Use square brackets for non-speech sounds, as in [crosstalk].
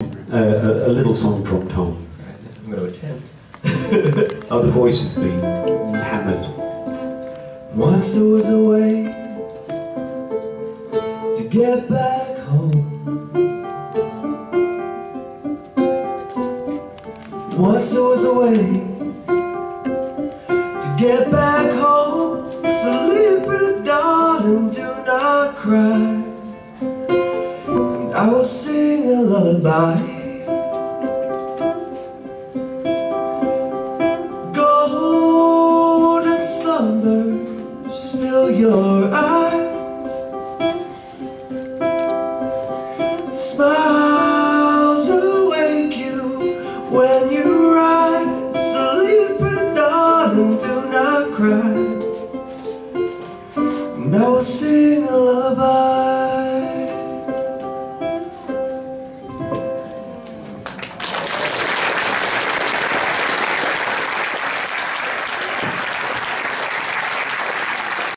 uh, a, a little song from Tom. I'm going to attempt. [laughs] Oh, the voice has been hammered. Once there was a way to get back home. Once there was a way to get back home. So Sleep, pretty darling, do not cry. And I will lullaby. Golden slumbers fill your eyes. Smiles awake you when you rise. Sleep and darling, do not cry. Now sing a lullaby.